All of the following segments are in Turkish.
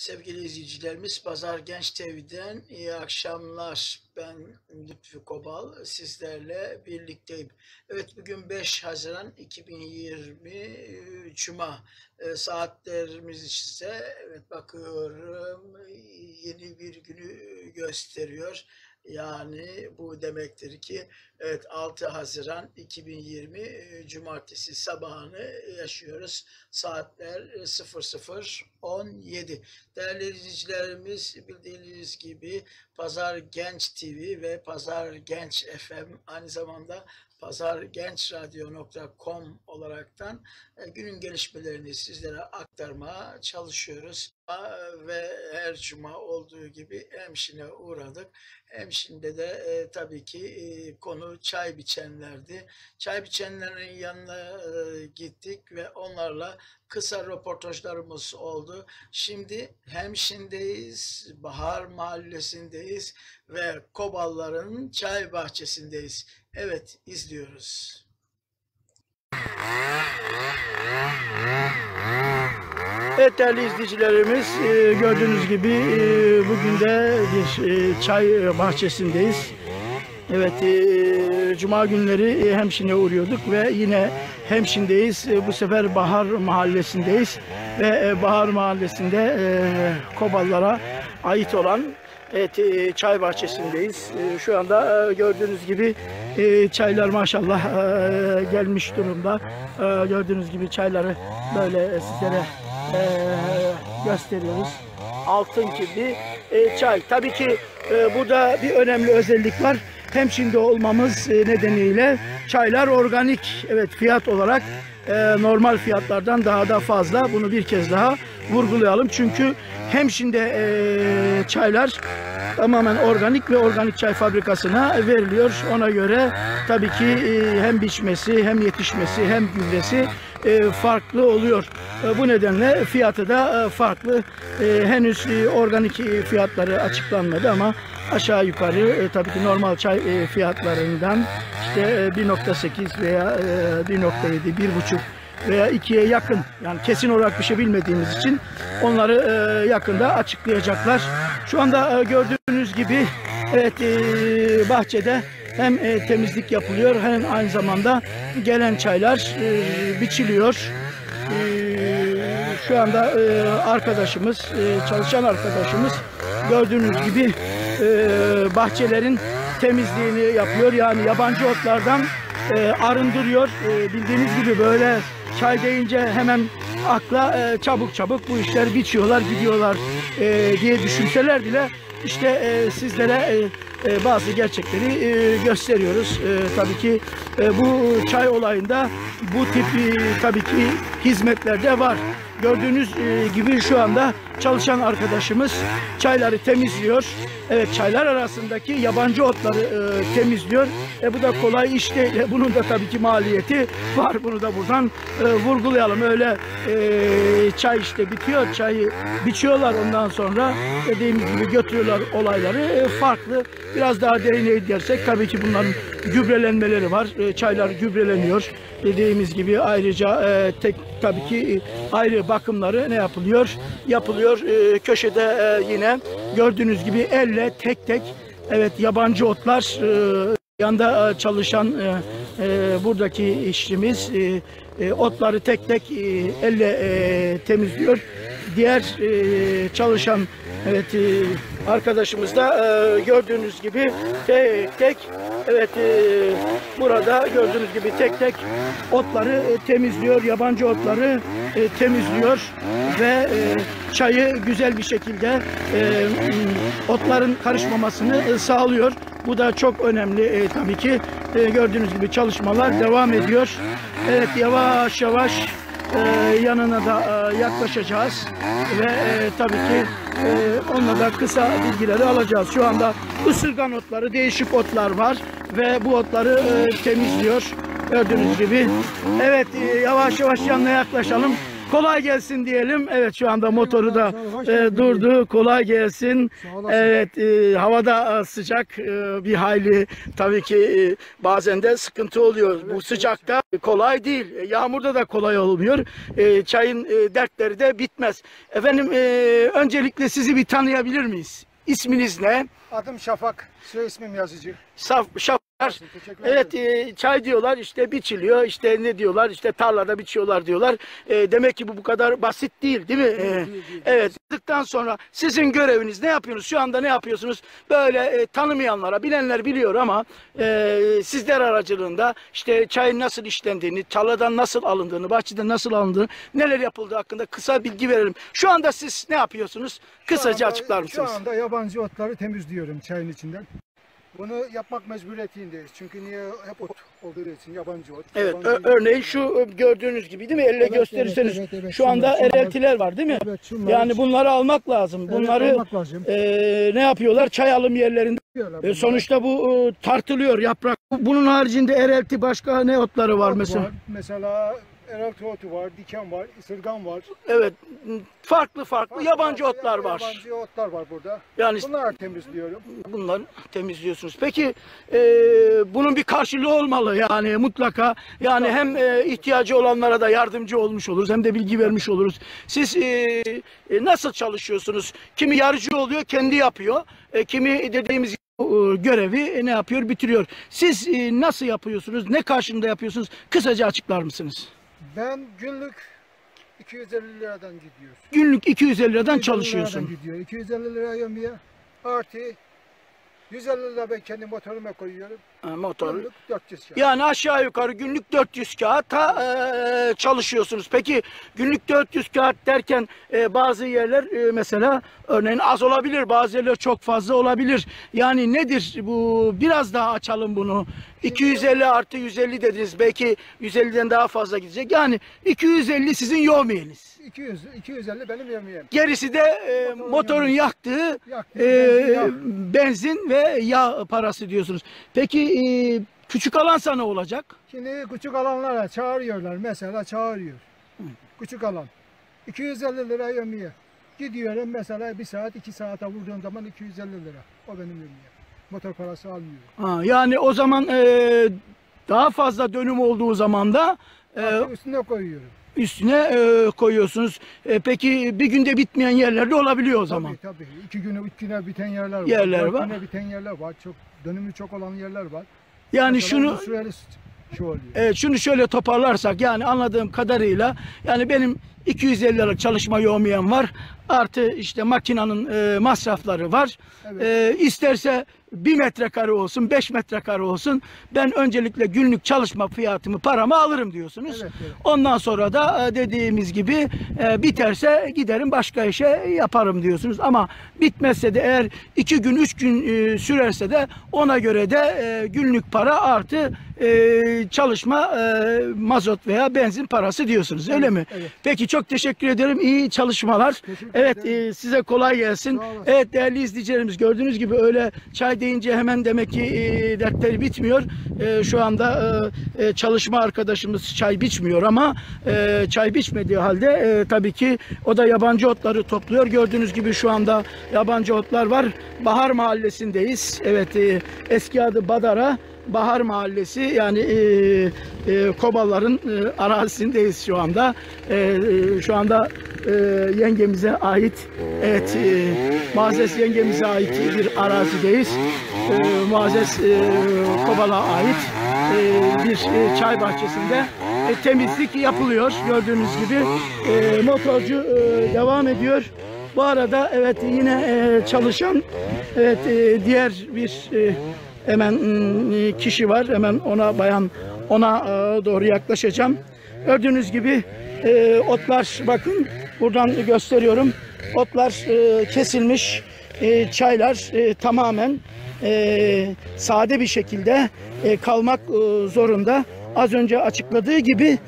Sevgili izleyicilerimiz, Pazar Genç TV'den iyi akşamlar. Ben Lütfü Kobal, sizlerle birlikteyim. Evet, bugün 5 Haziran 2020 Cuma. E, saatlerimiz ise, evet bakıyorum, yeni bir günü gösteriyor. Yani bu demektir ki evet 6 Haziran 2020 e, Cumartesi sabahını yaşıyoruz. Saatler 00.17. Değerli izleyicilerimiz bildiğiniz gibi Pazar Genç TV ve Pazar Genç FM aynı zamanda pazargençradyo.com olaraktan e, günün gelişmelerini sizlere aktarmaya çalışıyoruz. Ve her cuma olduğu gibi Hemşin'e uğradık. Hemşin'de de e, tabii ki e, konu çay biçenlerdi. Çay biçenlerin yanına e, gittik ve onlarla kısa röportajlarımız oldu. Şimdi Hemşin'deyiz, Bahar Mahallesi'ndeyiz ve Kobalların çay bahçesindeyiz. Evet, izliyoruz. Evet değerli izleyicilerimiz e, gördüğünüz gibi e, bugün de bir e, çay bahçesindeyiz. Evet cuma günleri Hemşin'e uğruyorduk ve yine Hemşin'deyiz. Bu sefer Bahar Mahallesi'ndeyiz ve Bahar Mahallesi'nde Koballara ait olan Evet, çay bahçesindeyiz. Şu anda gördüğünüz gibi çaylar maşallah gelmiş durumda. Gördüğünüz gibi çayları böyle sizlere gösteriyoruz. Altın gibi çay. Tabii ki burada bir önemli özellik var. Hemşinde olmamız nedeniyle çaylar organik. Evet fiyat olarak normal fiyatlardan daha da fazla. Bunu bir kez daha vurgulayalım. Çünkü Hemşinde çaylar tamamen organik ve organik çay fabrikasına veriliyor. Ona göre tabii ki e, hem biçmesi hem yetişmesi hem gübresi e, farklı oluyor. E, bu nedenle fiyatı da farklı. Henüz organik fiyatları açıklanmadı ama aşağı yukarı tabii ki normal çay fiyatlarından işte 1.8 veya 1.7, 1.5 veya ikiye yakın yani kesin olarak bir şey bilmediğimiz için onları e, yakında açıklayacaklar. Şu anda e, gördüğünüz gibi evet e, bahçede hem e, temizlik yapılıyor hem aynı zamanda gelen çaylar e, biçiliyor. E, şu anda e, arkadaşımız, e, çalışan arkadaşımız gördüğünüz gibi e, bahçelerin temizliğini yapıyor. Yani yabancı otlardan e, arındırıyor. E, bildiğiniz gibi böyle çay deyince hemen akla e, çabuk çabuk bu işler biçiyorlar, gidiyorlar e, diye düşünseler bile işte e, sizlere e, e, bazı gerçekleri e, gösteriyoruz. E, tabii ki e, bu çay olayında bu tip e, tabii ki hizmetler de var. Gördüğünüz e, gibi şu anda çalışan arkadaşımız çayları temizliyor. Evet çaylar arasındaki yabancı otları e, temizliyor. E, bu da kolay iş değil. E, bunun da tabii ki maliyeti var. Bunu da buradan e, vurgulayalım. Öyle e, çay işte bitiyor. Çayı biçiyorlar ondan sonra dediğimiz gibi götürüyorlar olayları. E, farklı. Biraz daha derine gidersek tabii ki bunların gübrelenmeleri var. E, çaylar gübreleniyor. Dediğimiz gibi ayrıca e, tek tabii ki ayrı bakımları ne yapılıyor? Yapılıyor. E, köşede e, yine gördüğünüz gibi elle tek tek evet yabancı otlar e, yanda e, çalışan e, e, buradaki işçimiz e, e, otları tek tek e, elle e, temizliyor. Diğer e, çalışan evet e, arkadaşımız da e, gördüğünüz gibi tek tek evet e, burada gördüğünüz gibi tek tek otları e, temizliyor. Yabancı otları e, temizliyor ve e, çayı güzel bir şekilde e, otların karışmamasını e, sağlıyor. Bu da çok önemli e, tabii ki. E, gördüğünüz gibi çalışmalar devam ediyor. Evet yavaş yavaş e, yanına da e, yaklaşacağız ve e, tabii ki e, onunla da kısa bilgileri alacağız. Şu anda ısırgan otları, değişik otlar var ve bu otları e, temizliyor. Gördüğünüz gibi. Evet e, yavaş yavaş yanına yaklaşalım. Kolay gelsin diyelim. Evet şu anda motoru da e, durdu. Kolay gelsin. Evet e, havada e, sıcak e, bir hayli tabii ki e, bazen de sıkıntı oluyor. Bu sıcakta kolay değil. E, Yağmurda da kolay olmuyor. E, çayın e, dertleri de bitmez. Efendim e, öncelikle sizi bir tanıyabilir miyiz? İsminiz ne? Adım Şafak. Soy ismim yazıcı. Saf. Teşekkür Evet e, çay diyorlar işte biçiliyor işte ne diyorlar işte tarlada biçiyorlar diyorlar. E, demek ki bu bu kadar basit değil değil mi? E, değil, değil. Evet. Dıktan sonra sizin göreviniz ne yapıyorsunuz? Şu anda ne yapıyorsunuz? Böyle e, tanımayanlara bilenler biliyor ama e, sizler aracılığında işte çayın nasıl işlendiğini, tarladan nasıl alındığını, bahçeden nasıl alındığını, neler yapıldığı hakkında kısa bilgi verelim. Şu anda siz ne yapıyorsunuz? Kısaca anda- açıklar mısınız? Şu anda yabancı otları temizliyorum çayın içinden. Bunu yapmak mecburiyetindeyiz. Çünkü niye hep ot olduğu için yabancı ot. Evet, yabancı- örneğin şu gördüğünüz gibi değil mi? Elle Evet, gösterirseniz. evet, evet, evet. Şu anda Şunlar, ereltiler var değil mi? Evet, şunlar. Yani bunları almak lazım. Evet, Bunları almak lazım. e, ne yapıyorlar? Çay alım yerlerinde. E, sonuçta bu e, tartılıyor yaprak. Bunun haricinde erelti başka ne otları var Ot mesela? Var. Mesela eraltı otu var, diken var, ısırgan var. Evet. Farklı farklı yabancı Farklı otlar var. Yabancı otlar var burada. Yani Bunları temizliyorum. bunları temizliyorsunuz. Peki e, bunun bir karşılığı olmalı yani mutlaka. Yani hem e, ihtiyacı olanlara da yardımcı olmuş oluruz hem de bilgi vermiş oluruz. Siz e, e, nasıl çalışıyorsunuz? Kimi yarıcı oluyor, kendi yapıyor. E, kimi dediğimiz e, görevi e, ne yapıyor, bitiriyor. Siz e, nasıl yapıyorsunuz? Ne karşında yapıyorsunuz? Kısaca açıklar mısınız? Ben günlük 250 liradan gidiyor. Günlük 250 liradan 250 çalışıyorsun. liradan gidiyor. 250 lira yömeye artı 150 lira ben kendi motoruma koyuyorum. Ha, motor. Günlük 400 lira. Yani aşağı yukarı günlük 400 kağıta e, çalışıyorsunuz. Peki günlük 400 kağıt derken e, bazı yerler e, mesela örneğin az olabilir, bazı yerler çok fazla olabilir. Yani nedir bu? Biraz daha açalım bunu. 250 artı 150 dediniz. Belki 150'den daha fazla gidecek. Yani 250 sizin yevmiyeniz. 200, 250 benim yemeğim. Gerisi de e, Motorun motorun yaktığı Yaktığı e, benzin, yağ. benzin ve yağ parası diyorsunuz. Peki e, küçük alansa ne olacak? Şimdi küçük alanlara çağırıyorlar. Mesela çağırıyor. Küçük alan. 250 lira yemeğe. Gidiyorum mesela bir saat iki saate vurduğum zaman 250 lira. O benim yemeğim. Motor parası almıyorum. Ha, yani o zaman e, daha fazla dönüm olduğu zaman da e, üstüne koyuyorum. üstüne e, koyuyorsunuz. E, peki bir günde bitmeyen yerlerde olabiliyor o zaman. Tabii tabii. İki güne, üç güne biten yerler var. Yerler dört var. güne biten yerler var. Çok dönümü çok olan yerler var. Yani Mesela şunu süreli şu oluyor. Evet, şunu şöyle toparlarsak yani anladığım kadarıyla yani benim 250 liralık çalışma yoğmayan var. Artı işte makinanın e, masrafları var. Evet. E, isterse 1 metrekare olsun, 5 metrekare olsun. Ben öncelikle günlük çalışma fiyatımı, paramı alırım diyorsunuz. Evet, evet. Ondan sonra da e, dediğimiz gibi e, biterse giderim başka işe yaparım diyorsunuz. Ama bitmezse de eğer 2 gün, 3 gün e, sürerse de ona göre de e, günlük para artı e, çalışma e, mazot veya benzin parası diyorsunuz. Öyle mi? evet. Peki çok teşekkür ederim. İyi çalışmalar. Teşekkür Evet e, size kolay gelsin. Evet değerli izleyicilerimiz gördüğünüz gibi öyle çay deyince hemen demek ki e, dertleri bitmiyor. E, şu anda e, e, çalışma arkadaşımız çay biçmiyor ama e, çay biçmediği halde e, tabii ki o da yabancı otları topluyor. Gördüğünüz gibi şu anda yabancı otlar var. Bahar Mahallesi'ndeyiz. Evet e, eski adı Badara. Bahar Mahallesi yani e, e, Kobaların e, arazisindeyiz şu anda. E, e, şu anda e, yengemize ait evet e, Muazzez yengemize ait bir arazideyiz. E, Muazzez e, Kobal'a ait e, bir e, çay bahçesinde e, temizlik yapılıyor gördüğünüz gibi. E, motorcu e, devam ediyor. Bu arada evet yine e, çalışan evet e, diğer bir e, hemen mm, kişi var. Hemen ona bayan ona e, doğru yaklaşacağım. Gördüğünüz gibi e, otlar bakın buradan gösteriyorum. Otlar kesilmiş. Çaylar tamamen sade bir şekilde kalmak zorunda. Az önce açıkladığı gibi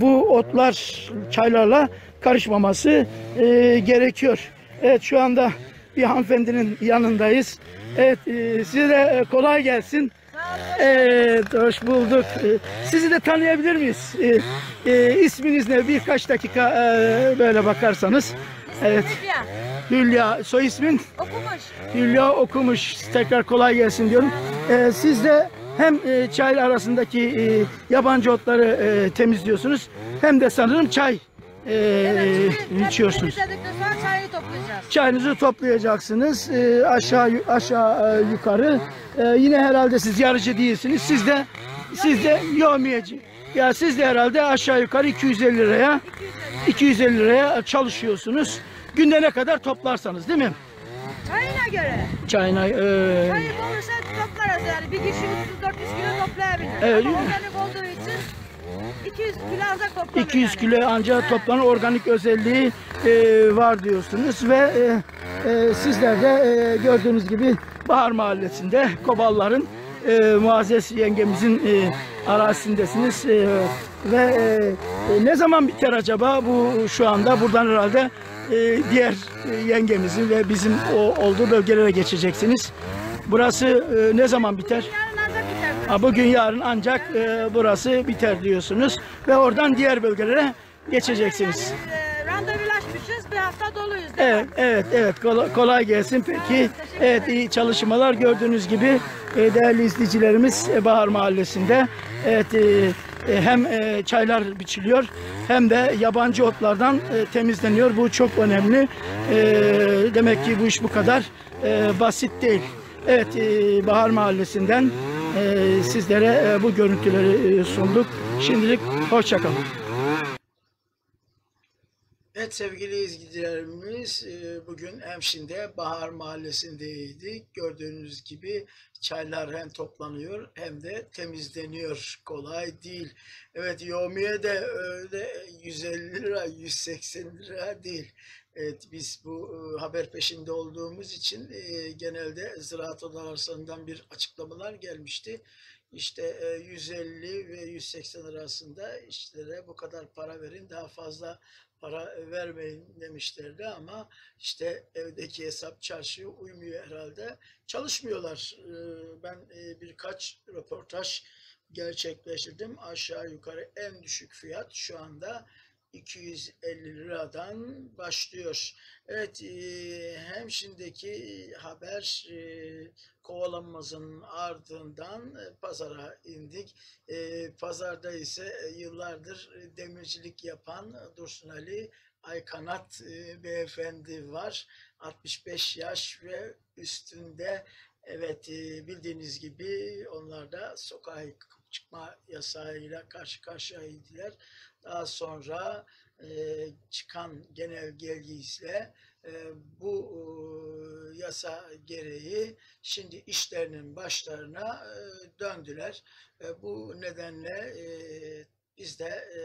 bu otlar çaylarla karışmaması gerekiyor. Evet şu anda bir hanımefendinin yanındayız. Evet e, size de e, kolay gelsin. Evet, hoş bulduk. Ee, Sizi de tanıyabilir miyiz? Ee, e, isminiz ne? Birkaç dakika e, böyle bakarsanız. Evet, Hülya. Soy ismin? okumuş. Hülya okumuş. Tekrar kolay gelsin diyorum. Ee, siz de hem e, çay arasındaki e, yabancı otları e, temizliyorsunuz hem de sanırım çay e, Evet, içiyorsunuz. temizledikten sonra çayı toplayacağız. Çayınızı toplayacaksınız e, aşağı aşağı e, yukarı. E, yine herhalde siz yarıcı değilsiniz. Siz de siz de yomiyeci. Ya siz de herhalde aşağı yukarı 250 liraya 250 liraya çalışıyorsunuz. Günde ne kadar toplarsanız değil mi? Çayına göre. Çayına e, Çayı bulursa toplarız yani. Bir kişi 300-400 kilo toplayabilir. Evet. Ama organik olduğu 200 kilo ancak toplanır 200 yani. kilo ancak toplanır organik özelliği e, var diyorsunuz ve e, e, sizler de e, gördüğünüz gibi Bahar Mahallesi'nde Kobalların e, Muazzez yengemizin e, arazisindesiniz E, ve e, e, ne zaman biter acaba bu şu anda buradan herhalde e, diğer e, yengemizin ve bizim o olduğu bölgelere geçeceksiniz. Burası e, ne zaman biter? Yarın ancak biter. Ha, bugün yarın ancak e, burası biter diyorsunuz ve oradan diğer bölgelere geçeceksiniz. Yani, e, randevulaşmışız. Bir hafta doluyuz. Evet, evet, evet. Kolay, kolay gelsin. Peki, evet iyi çalışmalar gördüğünüz gibi e, değerli izleyicilerimiz e, Bahar Mahallesi'nde evet e, hem çaylar biçiliyor hem de yabancı otlardan temizleniyor. Bu çok önemli. Demek ki bu iş bu kadar basit değil. Evet, Bahar Mahallesi'nden e, sizlere e, bu görüntüleri e, sunduk. Şimdilik hoşçakalın. Evet sevgili izleyicilerimiz e, bugün Emşin'de Bahar Mahallesi'ndeydik. Gördüğünüz gibi çaylar hem toplanıyor hem de temizleniyor. Kolay değil. Evet yomiye de öyle 150 lira 180 lira değil. Evet biz bu e, haber peşinde olduğumuz için e, genelde Ziraat Odalarından bir açıklamalar gelmişti. İşte e, 150 ve 180 arasında işlere bu kadar para verin daha fazla para vermeyin demişlerdi ama işte evdeki hesap çarşıya uymuyor herhalde. Çalışmıyorlar. Ee, Ben e, birkaç röportaj gerçekleştirdim. Aşağı yukarı en düşük fiyat şu anda 250 liradan başlıyor. Evet, e, hem şimdiki haber e, kovalanmamızın ardından e, pazara indik. Pazarda ise yıllardır demircilik yapan Dursun Ali Aykanat beyefendi var. 65 yaş ve üstünde. Evet bildiğiniz gibi onlar da sokağa çıkma yasağıyla karşı karşıyaydılar. Daha sonra e, çıkan genel gelgisiyle e, bu e, yasa gereği şimdi işlerinin başlarına e, döndüler. E, bu nedenle e, biz de e,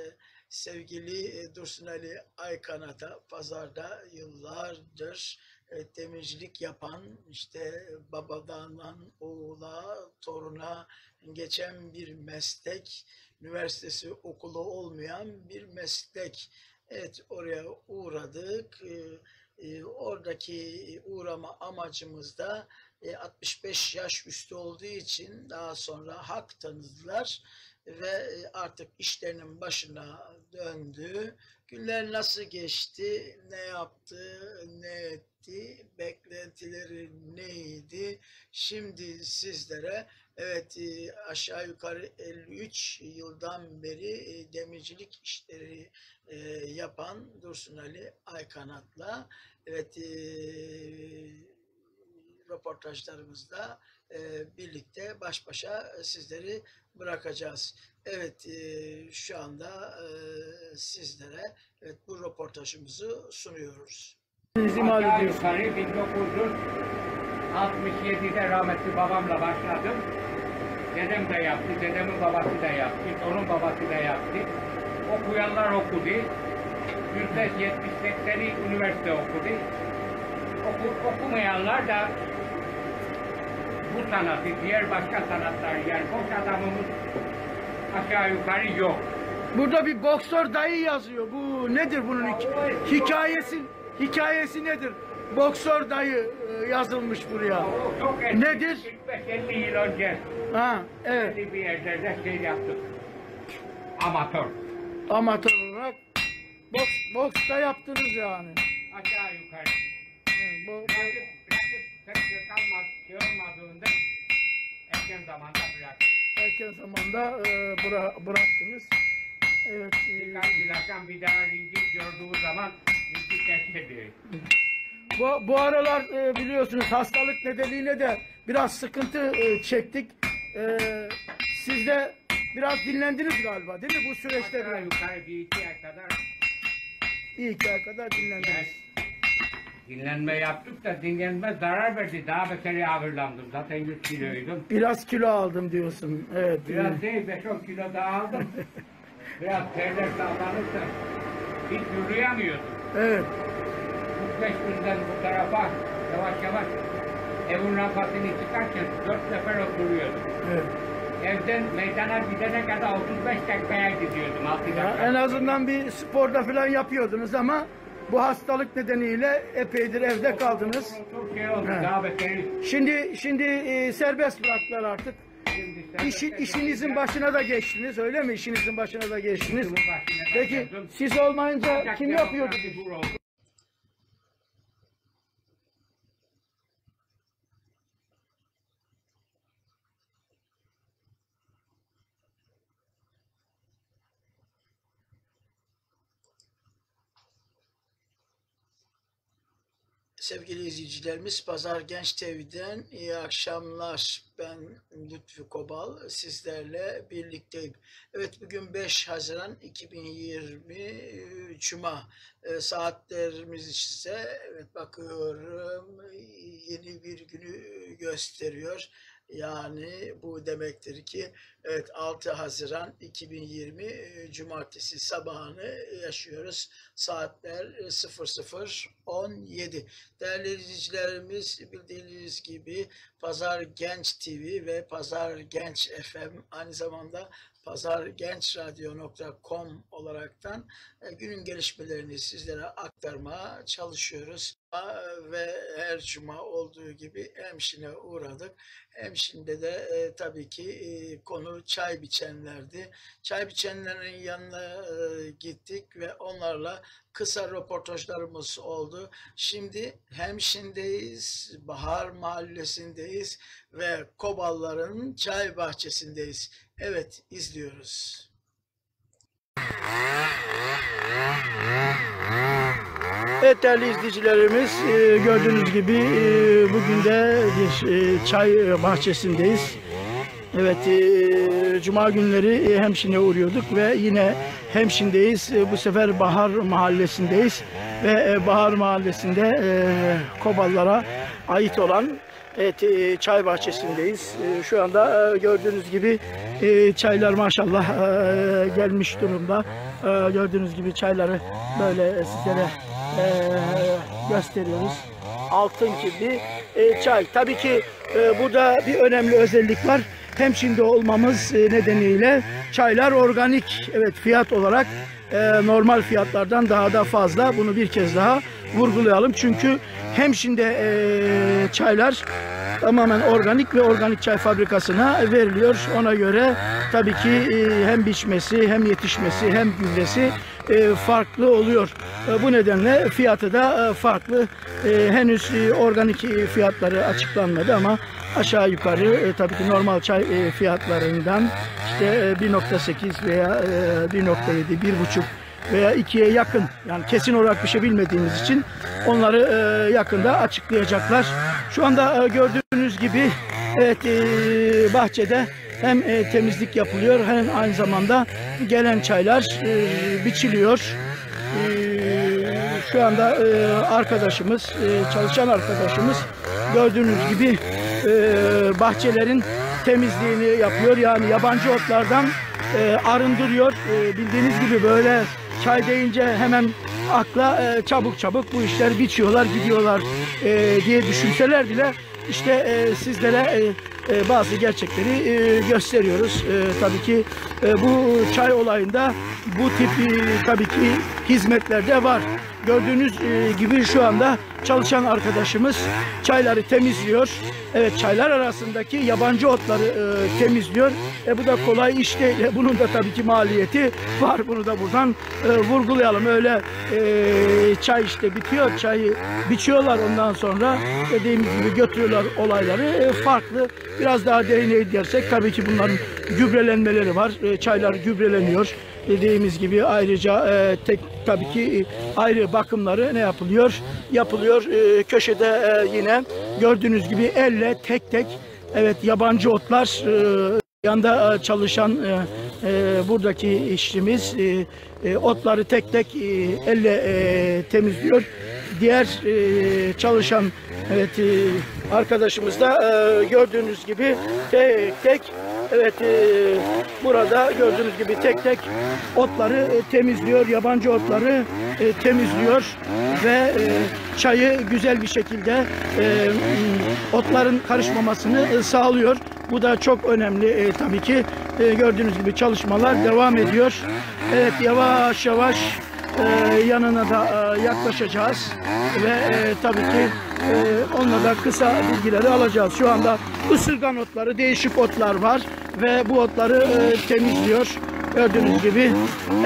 sevgili e, Dursun Ali Aykanat'a pazarda yıllardır e, demircilik yapan işte babadan oğula toruna geçen bir meslek üniversitesi okulu olmayan bir meslek. Evet oraya uğradık. E, e, oradaki uğrama amacımız da e, 65 yaş üstü olduğu için daha sonra hak tanıdılar ve e, artık işlerinin başına döndü. Günler nasıl geçti, ne yaptı, ne etti, beklentileri neydi? Şimdi sizlere evet e, aşağı yukarı 53 yıldan beri e, demircilik işleri e, yapan Dursun Ali Aykanat'la evet röportajlarımızda birlikte baş başa sizleri bırakacağız. Evet e, şu anda e, sizlere evet, bu röportajımızı sunuyoruz. Aşağı yukarı 1967'de rahmetli babamla başladım. Dedem de yaptı, dedemin babası da yaptı, onun babası da yaptı. Okuyanlar okudu. Yüzde 70-80'i üniversite okudu. Oku, okumayanlar da bu sanatı, diğer başka sanatlar yani boş adamımız aşağı yukarı yok. Burada bir boksör dayı yazıyor. Bu nedir bunun hik- hikayesi? Hikayesi nedir? boksör dayı e, yazılmış buraya. Çok eski. Nedir? 45-50 yıl önce Ha, evet. bir yerlerde şey yaptık. Amatör. Amatör olarak boks, boks da yaptınız yani. Aşağı yukarı. Evet, bu, sesi kalmaz, şey olmadığında erken zamanda bıraktık. erken zamanda e, bıra- bıraktınız. Evet. e, Birkaç ilaçtan bir daha ringi gördüğü zaman ringi terk ediyor. Bu, bu aralar e, biliyorsunuz hastalık nedeniyle de biraz sıkıntı e, çektik. E, siz de biraz dinlendiniz galiba değil mi bu süreçte? Aşağı yukarı bir iki ay kadar Bir iki ay kadar dinlendiniz. Dinlenme yaptık da dinlenme zarar verdi. Daha beteri ağırlandım. Zaten 100 kiloydum. Biraz kilo aldım diyorsun. Evet. Biraz değil 5-10 kilo daha aldım. Biraz terler sağlanırsa hiç yürüyemiyordum. Evet. 45 günden bu tarafa yavaş yavaş evin rampasını çıkarken 4 sefer oturuyordum. evet. Evden meydana gidene kadar 35 dakikaya gidiyordum. 6 Ya, en azından bir sporda falan yapıyordunuz ama bu hastalık nedeniyle epeydir evde kaldınız. Çok şey oldu. Daha. Şimdi şimdi e, serbest bıraktılar artık. Şimdi sen- İşin, işinizin başına da geçtiniz öyle mi? İşinizin başına da geçtiniz. Peki siz olmayınca kim yapıyordu? bu. Sevgili izleyicilerimiz Pazar Genç TV'den iyi akşamlar. Ben Lütfü Kobal sizlerle birlikteyim. Evet bugün 5 Haziran 2020 Cuma. E, saatlerimiz ise evet bakıyorum yeni bir günü gösteriyor. Yani bu demektir ki evet 6 Haziran 2020 e, Cumartesi sabahını yaşıyoruz. Saatler 00.17. Değerli izleyicilerimiz bildiğiniz gibi Pazar Genç TV ve Pazar Genç FM aynı zamanda pazargençradyo.com olaraktan e, günün gelişmelerini sizlere aktarmaya çalışıyoruz. Ve her cuma olduğu gibi Hemşin'e uğradık. Hemşin'de de e, tabii ki e, konu çay biçenlerdi. Çay biçenlerin yanına e, gittik ve onlarla kısa röportajlarımız oldu. Şimdi Hemşin'deyiz, Bahar Mahallesi'ndeyiz ve Kobalların çay bahçesindeyiz. Evet, izliyoruz. Evet değerli izleyicilerimiz e, gördüğünüz gibi e, bugün de bir e, çay bahçesindeyiz. Evet cuma günleri Hemşin'e uğruyorduk ve yine Hemşin'deyiz. Bu sefer Bahar Mahallesi'ndeyiz ve Bahar Mahallesi'nde e, ait olan Evet, çay bahçesindeyiz. Şu anda gördüğünüz gibi çaylar maşallah gelmiş durumda. Gördüğünüz gibi çayları böyle sizlere e, gösteriyoruz. Altın gibi e, çay. Tabii ki e, burada bir önemli özellik var. Hemşinde olmamız e, nedeniyle çaylar organik. Evet fiyat olarak e, normal fiyatlardan daha da fazla. Bunu bir kez daha vurgulayalım. Çünkü Hemşinde e, çaylar tamamen organik ve organik çay fabrikasına veriliyor. Ona göre tabii ki e, hem biçmesi hem yetişmesi hem gübresi farklı oluyor. E, Bu nedenle fiyatı da e, farklı. E, Henüz e, organik e, fiyatları açıklanmadı ama aşağı yukarı e, tabii ki normal çay e, fiyatlarından işte e, 1.8 veya e, 1.7, 1.5 veya ikiye yakın yani kesin olarak bir şey bilmediğimiz için onları e, yakında açıklayacaklar. Şu anda e, gördüğünüz gibi evet e, bahçede hem e, temizlik yapılıyor hem aynı zamanda gelen çaylar e, biçiliyor. E, şu anda e, arkadaşımız, e, çalışan arkadaşımız gördüğünüz gibi e, bahçelerin temizliğini yapıyor. Yani yabancı otlardan e, arındırıyor. E, bildiğiniz gibi böyle çay deyince hemen akla e, çabuk çabuk bu işler biçiyorlar, gidiyorlar e, diye düşünseler bile işte e, sizlere e, e, bazı gerçekleri e, gösteriyoruz. E, tabii ki e, bu çay olayında bu tip e, tabii ki hizmetler de var. Gördüğünüz e, gibi şu anda çalışan arkadaşımız çayları temizliyor. Evet çaylar arasındaki yabancı otları e, temizliyor. E, bu da kolay iş değil. E, bunun da tabii ki maliyeti var. Bunu da buradan vurgulayalım. Öyle çay işte bitiyor. Çayı biçiyorlar ondan sonra dediğimiz gibi götürüyorlar olayları. Farklı. Biraz daha derine gidersek tabii ki bunların gübrelenmeleri var. Çaylar gübreleniyor. Dediğimiz gibi ayrıca e, tek tabii ki e, ayrı bakımları ne yapılıyor? Yapılıyor. E, köşede e, yine gördüğünüz gibi elle tek tek evet yabancı otlar e, Yanda e, çalışan e, e, buradaki işçimiz e, e, otları tek tek e, elle e, temizliyor. Diğer e, çalışan evet e, arkadaşımız da e, gördüğünüz gibi tek tek evet e, burada gördüğünüz gibi tek tek otları temizliyor. Yabancı otları temizliyor ve çayı güzel bir şekilde otların karışmamasını sağlıyor. Bu da çok önemli e, tabii ki. E, gördüğünüz gibi çalışmalar devam ediyor. Evet yavaş yavaş e, yanına da e, yaklaşacağız ve e, tabii ki e, onunla da kısa bilgileri alacağız. Şu anda ısırgan otları, değişik otlar var ve bu otları e, temizliyor. Gördüğünüz gibi.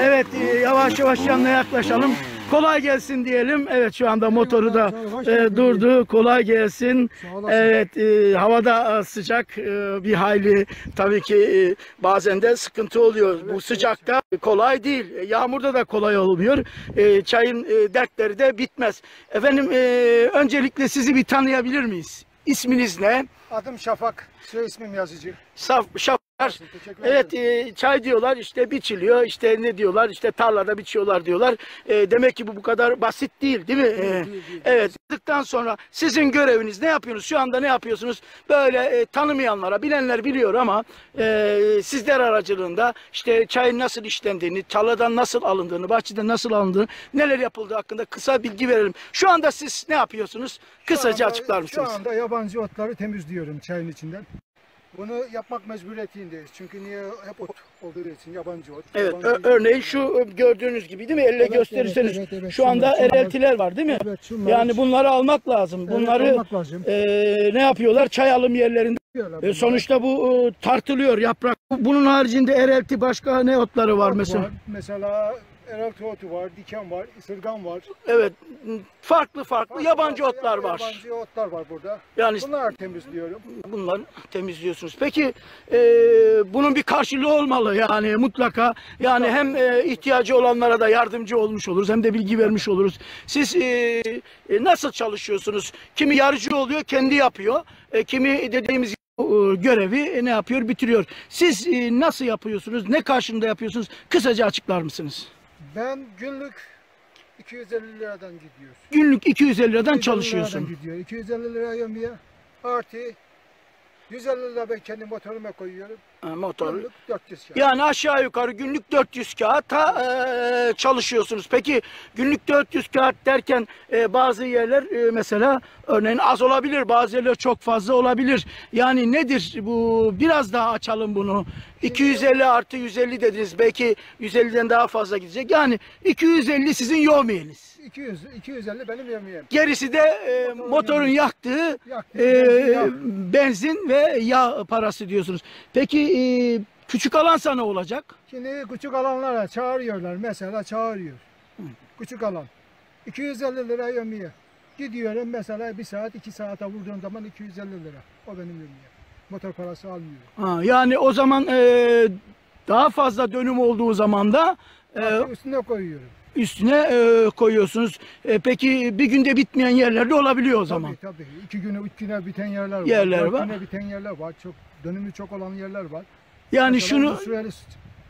Evet e, yavaş yavaş yanına yaklaşalım. Kolay gelsin diyelim. Evet şu anda motoru da e, durdu. Kolay gelsin. Evet e, havada e, sıcak e, bir hayli tabii ki e, bazen de sıkıntı oluyor. Bu sıcakta kolay değil. E, Yağmurda da kolay olmuyor. E, çayın e, dertleri de bitmez. Efendim e, öncelikle sizi bir tanıyabilir miyiz? İsminiz ne? Adım Şafak. Soy ismim yazıcı. Saf, şaplar. Evet e, çay diyorlar işte biçiliyor işte ne diyorlar işte tarlada biçiyorlar diyorlar. E, demek ki bu bu kadar basit değil değil mi? E, değil, değil. Evet. Yaptıktan sonra sizin göreviniz ne yapıyorsunuz? Şu anda ne yapıyorsunuz? Böyle e, tanımayanlara bilenler biliyor ama e, sizler aracılığında işte çayın nasıl işlendiğini, tarladan nasıl alındığını, bahçeden nasıl alındığını, neler yapıldığı hakkında kısa bilgi verelim. Şu anda siz ne yapıyorsunuz? Kısaca Şu anda- açıklar mısınız? Şu anda yabancı otları temizliyorum çayın içinden. Bunu yapmak mecburiyetindeyiz. Çünkü niye hep ot olduğu için yabancı ot. Evet, yabancı- örneğin şu gördüğünüz gibi değil mi? Elle Evet, gösterirseniz. evet, evet, evet. Şu anda Şunlar- ereltiler var değil mi? Evet, şunlar- yani bunları almak lazım. Evet, Bunları almak lazım. e, ne yapıyorlar? Çay alım yerlerinde. E, sonuçta bu e, tartılıyor yaprak. Bunun haricinde erelti başka ne otları var mesela? Var. Mesela eraltı otu var, diken var, ısırgan var. Evet. Farklı farklı yabancı Farklı otlar var. Yabancı otlar var burada. Yani Bunlar temizliyorum. bunları temizliyorsunuz. Peki e, bunun bir karşılığı olmalı yani mutlaka. Yani hem e, ihtiyacı olanlara da yardımcı olmuş oluruz hem de bilgi vermiş oluruz. Siz e, e, nasıl çalışıyorsunuz? Kimi yarıcı oluyor, kendi yapıyor. E, kimi dediğimiz gibi, e, görevi e, ne yapıyor, bitiriyor. Siz e, nasıl yapıyorsunuz? Ne karşılığında yapıyorsunuz? Kısaca açıklar mısınız? Ben günlük 250 liradan gidiyor. Günlük 250 liradan 250 çalışıyorsun. liradan gidiyor. 250 lira yemeğe artı 150 lira ben kendi motoruma koyuyorum. Ha, motor. Günlük 400 kağıt. Yani aşağı yukarı günlük 400 kağıta e, çalışıyorsunuz. Peki günlük 400 kağıt derken e, bazı yerler e, mesela örneğin az olabilir, bazı yerler çok fazla olabilir. Yani nedir bu? Biraz daha açalım bunu. 250 artı 150 dediniz. Belki 150'den daha fazla gidecek. Yani 250 sizin yevmiyeniz. 200, 250 benim yemeğim. Gerisi de e, motorun yaktığı Yaktığı e, benzin, yağ. benzin ve yağ parası diyorsunuz. Peki e, küçük alansa ne olacak? Şimdi küçük alanlara çağırıyorlar. Mesela çağırıyor. Küçük alan. 250 lira yemeğe. Gidiyorum mesela bir saat iki saate vurduğum zaman 250 lira. O benim yemeğim. Motor parası almıyorum. Ha, yani o zaman e, daha fazla dönüm olduğu zaman da e, üstüne koyuyorum. üstüne e, koyuyorsunuz. E, peki bir günde bitmeyen yerlerde olabiliyor o zaman. Tabii tabii. İki güne, üç güne biten yerler var. Yerler dört var. güne biten yerler var. Çok dönümü çok olan yerler var. Yani Mesela şunu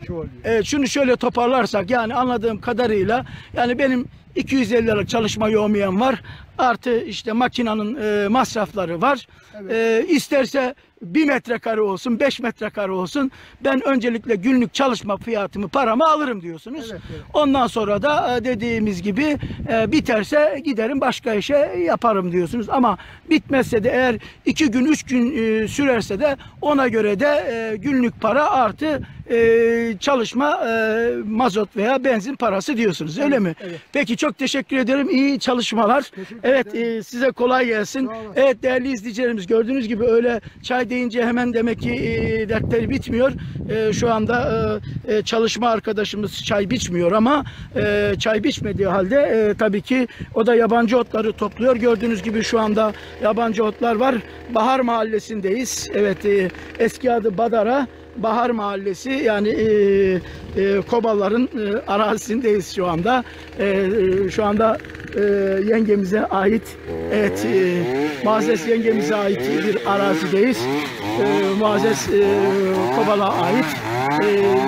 şu oluyor. Evet, şunu şöyle toparlarsak yani anladığım kadarıyla yani benim 250 liralık çalışma yoğmayan var. Artı işte makinenin e, masrafları var. Evet. E, isterse 1 metrekare olsun, 5 metrekare olsun. Ben öncelikle günlük çalışma fiyatımı, paramı alırım diyorsunuz. Evet, evet. Ondan sonra da e, dediğimiz gibi e, biterse giderim başka işe yaparım diyorsunuz. Ama bitmezse de eğer 2 gün, 3 gün e, sürerse de ona göre de e, günlük para artı e, çalışma e, mazot veya benzin parası diyorsunuz. Öyle mi? evet. Peki çok teşekkür ederim. İyi çalışmalar. Teşekkür Evet e, size kolay gelsin. Evet değerli izleyicilerimiz gördüğünüz gibi öyle çay deyince hemen demek ki e, dertleri bitmiyor. E, şu anda e, e, çalışma arkadaşımız çay biçmiyor ama e, çay biçmediği halde e, tabii ki o da yabancı otları topluyor. Gördüğünüz gibi şu anda yabancı otlar var. Bahar Mahallesi'ndeyiz. Evet e, eski adı Badara. Bahar Mahallesi yani e, e, Kobaların e, arazisindeyiz şu anda. E, e, şu anda e, yengemize ait evet e, Muazzez yengemize ait bir arazideyiz. E, Muazzez e, Kobal'a ait e,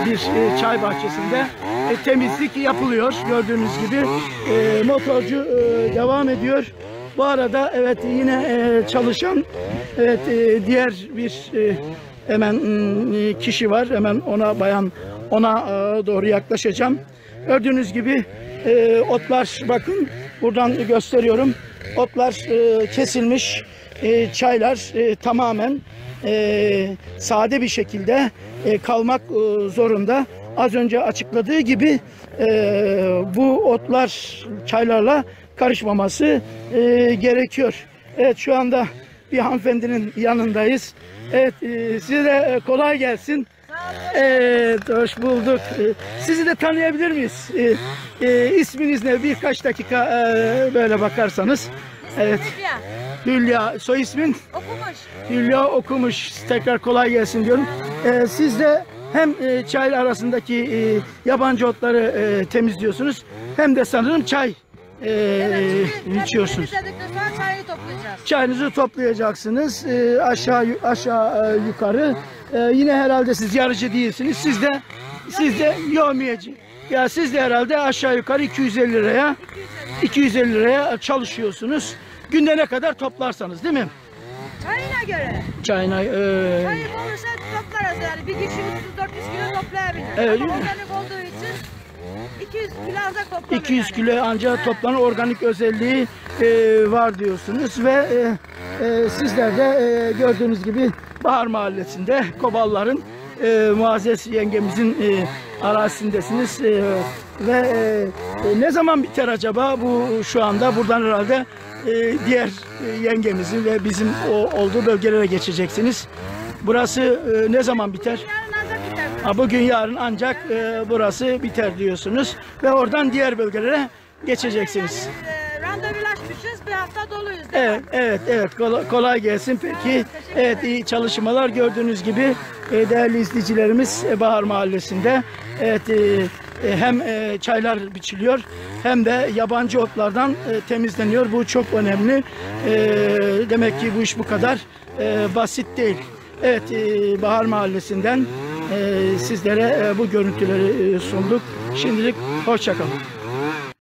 bir e, çay bahçesinde e, temizlik yapılıyor. Gördüğünüz gibi e, motorcu e, devam ediyor. Bu arada evet yine e, çalışan evet e, diğer bir e, hemen mm, kişi var. Hemen ona bayan ona e, doğru yaklaşacağım. Gördüğünüz gibi e, otlar bakın buradan gösteriyorum. Otlar e, kesilmiş. Çaylar tamamen sade bir şekilde kalmak zorunda. Az önce açıkladığı gibi bu otlar çaylarla karışmaması gerekiyor. Evet şu anda bir hanımefendinin yanındayız. Evet e, size de e, kolay gelsin. Evet hoş bulduk. E, sizi de tanıyabilir miyiz? E, e, isminiz ne? Birkaç dakika e, böyle bakarsanız. Evet Hülya Hülya soy ismin? okumuş. Hülya okumuş. Tekrar kolay gelsin diyorum. E, siz de hem e, çay arasındaki e, yabancı otları e, temizliyorsunuz hem de sanırım çay e, Evet, şimdi içiyorsunuz. temizledikten sonra çayı toplayacağız. Çayınızı toplayacaksınız. Ee, aşağı aşağı e, yukarı. Ee, yine herhalde siz yarıcı değilsiniz. Siz de siz de yevmiyeci. Ya siz de herhalde aşağı yukarı 250 liraya 250 liraya çalışıyorsunuz. Günde ne kadar toplarsanız değil mi? Çayına göre. Çayına e, Çayı olursa toplarız yani. Bir kişi 300-400 kilo toplayabilir. Evet. Ama organik olduğu için 200 kilo ancak toplanır 200 yani. kilo ancak toplanır organik özelliği e, var diyorsunuz ve e, e, sizler de e, gördüğünüz gibi Bahar Mahallesi'nde Kobalların e, Muazzez yengemizin e, arazisindesiniz E, ve e, e, ne zaman biter acaba bu şu anda buradan herhalde e, diğer e, yengemizin ve bizim o olduğu bölgelere geçeceksiniz. Burası e, ne zaman biter? Ha, bugün yarın ancak e, burası biter diyorsunuz ve oradan diğer bölgelere geçeceksiniz. Yani, e, randevulaşmışız. Bir hafta doluyuz. Evet, evet, evet. Kolay, kolay gelsin. Peki, evet iyi çalışmalar gördüğünüz gibi e, değerli izleyicilerimiz e, Bahar Mahallesi'nde evet e, e, hem e, çaylar biçiliyor hem de yabancı otlardan e, temizleniyor. Bu çok önemli. Demek ki bu iş bu kadar basit değil. Evet, Bahar Mahallesi'nden sizlere e, bu görüntüleri e, sunduk. Şimdilik hoşçakalın.